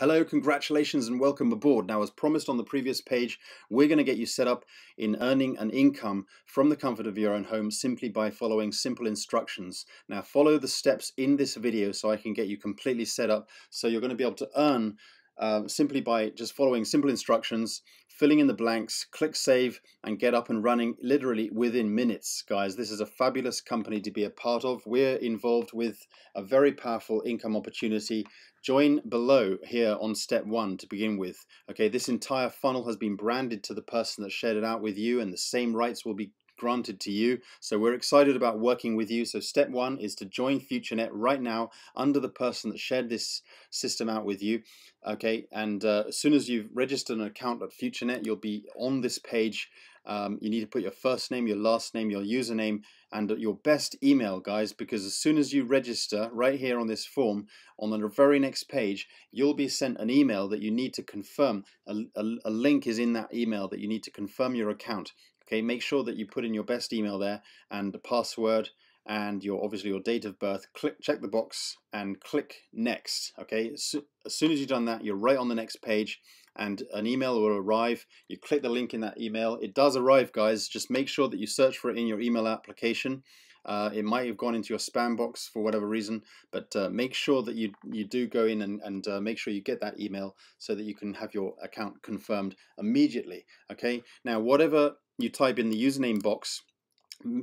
Hello, congratulations, and welcome aboard. Now, as promised on the previous page, we're going to get you set up in earning an income from the comfort of your own home simply by following simple instructions. Now, follow the steps in this video so I can get you completely set up so you're going to be able to earn uh, simply by just following simple instructions, filling in the blanks, click save, and get up and running literally within minutes, guys. This is a fabulous company to be a part of. We're involved with a very powerful income opportunity Join below here on step one to begin with. Okay, this entire funnel has been branded to the person that shared it out with you and the same rights will be granted to you. So we're excited about working with you. So step one is to join FutureNet right now under the person that shared this system out with you. Okay, and uh, as soon as you've registered an account at FutureNet, you'll be on this page um, you need to put your first name, your last name, your username, and your best email, guys, because as soon as you register right here on this form, on the very next page, you'll be sent an email that you need to confirm. A, a, a link is in that email that you need to confirm your account. Okay, make sure that you put in your best email there and the password and your obviously your date of birth. Click, check the box, and click next. Okay, so, as soon as you've done that, you're right on the next page and an email will arrive. You click the link in that email. It does arrive, guys. Just make sure that you search for it in your email application. Uh, it might have gone into your spam box for whatever reason, but uh, make sure that you you do go in and, and uh, make sure you get that email so that you can have your account confirmed immediately. Okay. Now, whatever you type in the username box,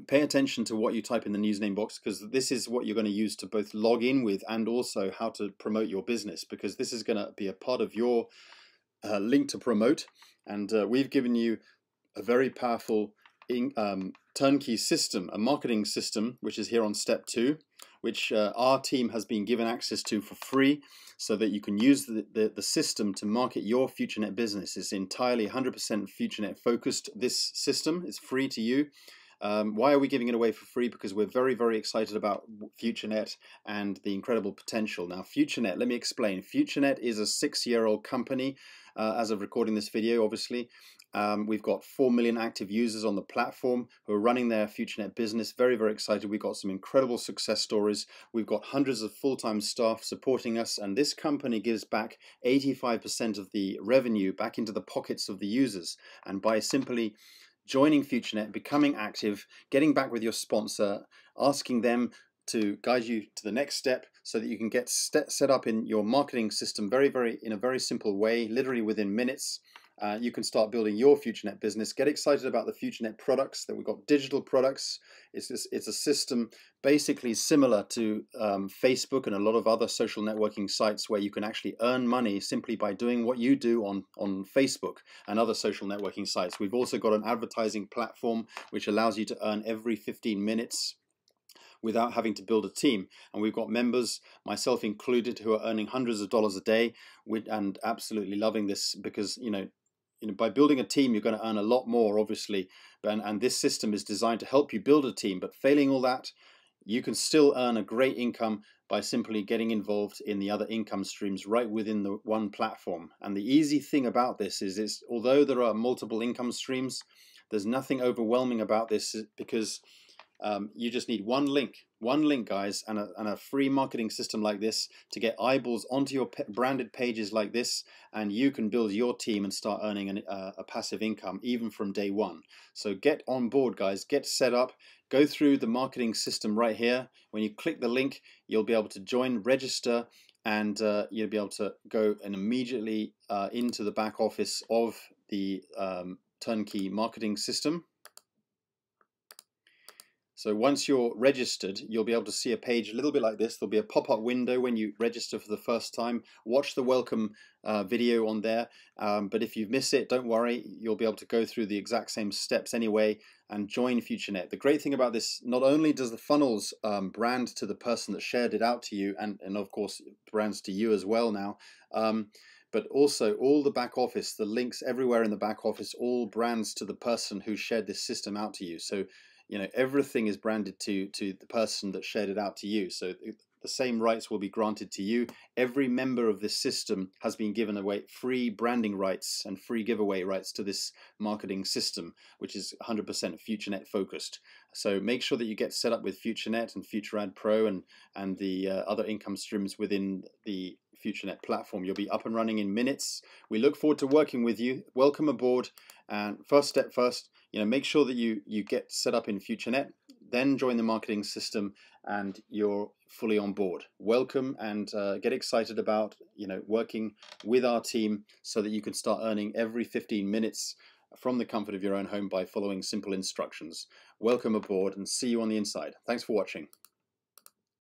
pay attention to what you type in the username box because this is what you're going to use to both log in with and also how to promote your business because this is going to be a part of your uh, link to promote, and uh, we've given you a very powerful in, um, turnkey system, a marketing system, which is here on step two, which uh, our team has been given access to for free so that you can use the, the, the system to market your FutureNet business. It's entirely 100% FutureNet focused. This system is free to you. Um, why are we giving it away for free? Because we're very, very excited about FutureNet and the incredible potential. Now, FutureNet, let me explain. FutureNet is a six-year-old company uh, as of recording this video, obviously. Um, we've got 4 million active users on the platform who are running their FutureNet business. Very, very excited. We've got some incredible success stories. We've got hundreds of full-time staff supporting us, and this company gives back 85% of the revenue back into the pockets of the users. And by simply joining FutureNet, becoming active, getting back with your sponsor, asking them to guide you to the next step so that you can get set up in your marketing system very, very in a very simple way, literally within minutes. Uh, you can start building your FutureNet business. Get excited about the FutureNet products. That we've got digital products. It's this, it's a system basically similar to um, Facebook and a lot of other social networking sites where you can actually earn money simply by doing what you do on on Facebook and other social networking sites. We've also got an advertising platform which allows you to earn every 15 minutes without having to build a team. And we've got members, myself included, who are earning hundreds of dollars a day and absolutely loving this because, you know, you know, by building a team, you're going to earn a lot more, obviously. And, and this system is designed to help you build a team. But failing all that, you can still earn a great income by simply getting involved in the other income streams right within the one platform. And the easy thing about this is, is although there are multiple income streams, there's nothing overwhelming about this because um, you just need one link, one link, guys, and a, and a free marketing system like this to get eyeballs onto your branded pages like this, and you can build your team and start earning an, uh, a passive income even from day one. So get on board, guys. Get set up. Go through the marketing system right here. When you click the link, you'll be able to join, register, and uh, you'll be able to go and immediately uh, into the back office of the um, turnkey marketing system so once you're registered, you'll be able to see a page a little bit like this. There'll be a pop-up window when you register for the first time. Watch the welcome uh, video on there. Um, but if you miss it, don't worry. You'll be able to go through the exact same steps anyway and join FutureNet. The great thing about this, not only does the funnels um, brand to the person that shared it out to you, and, and of course brands to you as well now, um, but also all the back office, the links everywhere in the back office, all brands to the person who shared this system out to you. So you know everything is branded to to the person that shared it out to you so the same rights will be granted to you every member of this system has been given away free branding rights and free giveaway rights to this marketing system which is 100% futurenet focused so make sure that you get set up with futurenet and future ad pro and and the uh, other income streams within the FutureNet platform. You'll be up and running in minutes. We look forward to working with you. Welcome aboard. And first step first, you know, make sure that you you get set up in FutureNet, then join the marketing system, and you're fully on board. Welcome and uh, get excited about you know working with our team so that you can start earning every 15 minutes from the comfort of your own home by following simple instructions. Welcome aboard and see you on the inside. Thanks for watching.